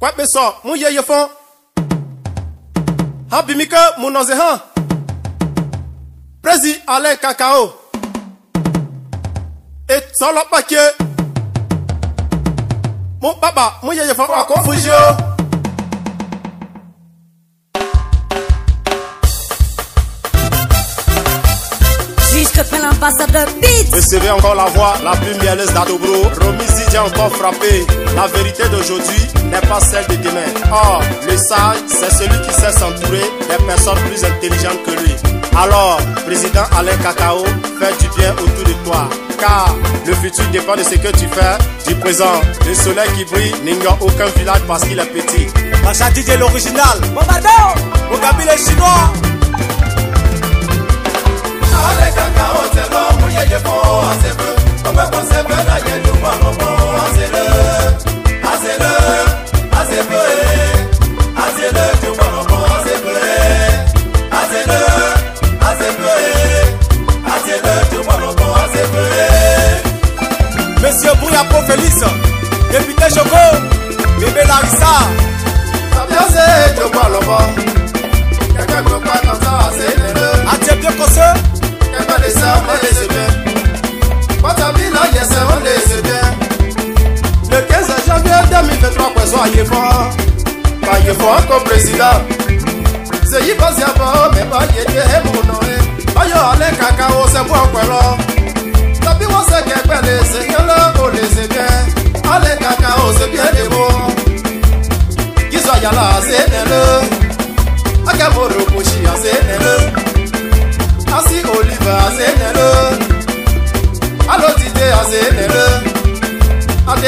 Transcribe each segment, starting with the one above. kwa pe so mu ye ye fon ha bi mi ke mu no ze han prezi ale kakao e solo pa ke mo mu ye ye fon akọ fun je fais Recevez encore la voix la plus mielleuse d'Adobro. Romy Zidia encore frappé. La vérité d'aujourd'hui n'est pas celle de demain. Or, le sage, c'est celui qui sait s'entourer des personnes plus intelligentes que lui. Alors, président Alain Cacao, fais du bien autour de toi. Car le futur dépend de ce que tu fais du présent. Le soleil qui brille n'ignore aucun village parce qu'il est petit. Macha l'original. au Mugabi Chinois! àrísà tàbí ọ̀sẹ̀ ìjọba lọ́bọ̀ kẹgbẹ́ gbogbo àtàtà àṣẹ lè ṣe bẹ́ẹ̀ lọ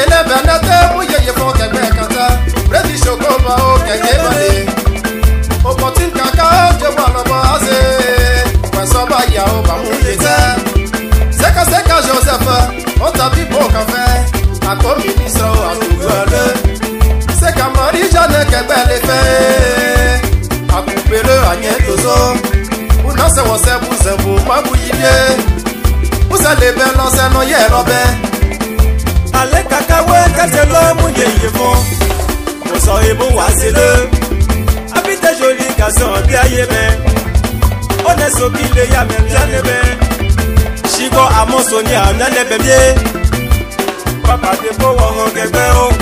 elebe ndete nwunye yi fọ kẹgbẹ kata redi ṣoko ma o kẹkẹ bale òpótí kàkà ó jẹ wà lọmọ ase pẹsọba ìyá ó bàmú lè tẹ sẹkẹsẹkẹ joseph ó tàbí bò kàfẹ àtọmí ní sọ àtúgbò ẹlẹ sẹkàmọrí jẹnẹ kẹgbẹ lè fẹ àkùpẹlẹ àyẹ tòzó Observons mon Dieu bon On s'en est bon à c'est le Habite joli garçon bien yébé On est so bile ya même bien yébé Chigo à mon sonia on a les bébés Papa de beau on gèbe oh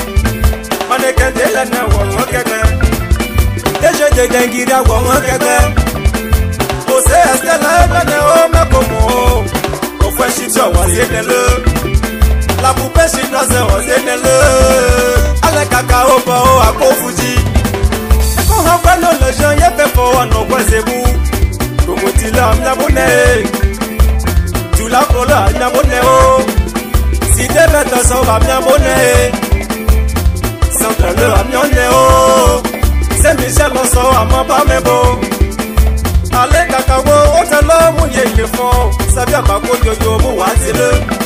Mannequin de la na on gèbe Déjà de dengira on gèbe Ose est la na o me como Ko fwe shi tso wa zele le La poupée chinoise on le Ale kaka o ba o a ko fuji E ko han fa no le jan ye fe fo wa no kwa se bu Ko mo ti la mi o Si te fe ba mi abo ne Santre le a mi on ne o Se mi se lo so a mo kaka wo o te mu ye ye fo Sabi a ba mu wa ti le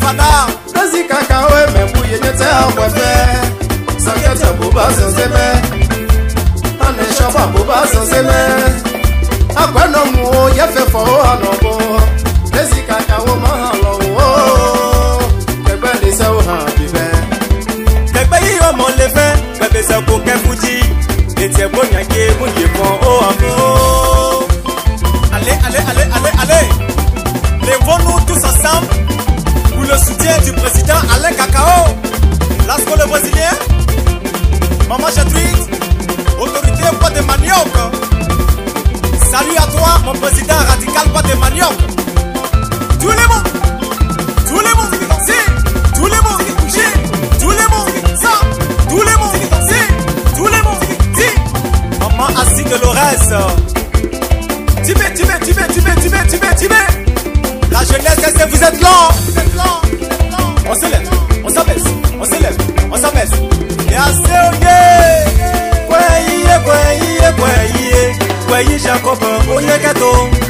fada Nazi kaka we membu yenye te awebe Sakete buba senzeme Ane shaba buba senzeme Akwe no muo yefe fo o anobo Nazi kaka wo mahalo wo Kegbe ni wo o ha bibe Kegbe yi o mo lefe Bebe se ko ke fuji Eti ebo nyake mu ye mo o amo Ale ale ale ale ale Le vonu que le Brésilien, Maman Chatrix, Autorité pas de Manioc. Salut à toi, mon président radical pas de Manioc. Tous les mots, tous les mots, c'est, tous les mots, j'ai, tous les mots, ça, tous les mots, c'est, tous les mots, si. Maman Assis de Lorès. Tu veux, tu veux, tu veux, tu veux, tu veux, tu veux, tu veux. La jeunesse, c'est vous êtes lent. Vous êtes lent. On se lève. sabes, on s'élève, on s'abaisse. Yase oye, kweye, kweye, kweye, kweye Jacob, oye kato.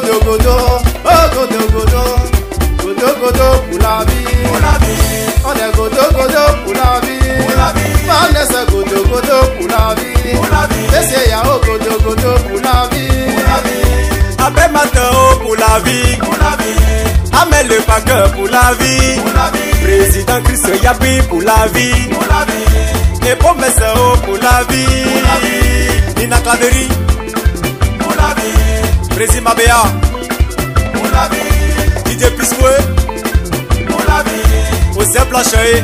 Oh Godo Godo, Godo Godo, Godo Godo, ògòdògòdò Godo, gòdògòdò kùlàbí ọ̀dẹ̀ gòdògòdò kùlàbí máa Godo Godo, gòdògòdò kùlàbí fèsì ìyàwó gòdògòdò kùlàbí. abẹ́ máa tán ó kùlàbí amẹ́lẹ̀ pàgẹ́ kùlàbí président Christian Yabi kùlàbí èpò mẹ́sàn-án ó kùlàbí nínú Kaderi. Président Pour Mon ami. Didier Piscoué. Mon ami. José Blanchet.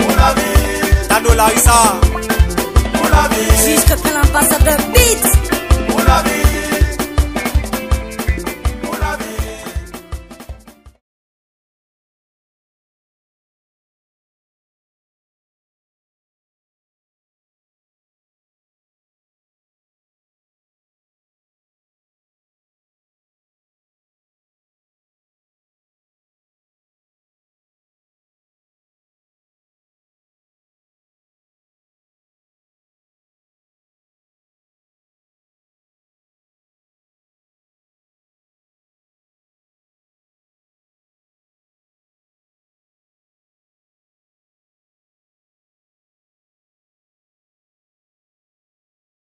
Mon ami. Tano Larissa. Mon avis. Juste que l'ambassadeur de Beats. Mon ami.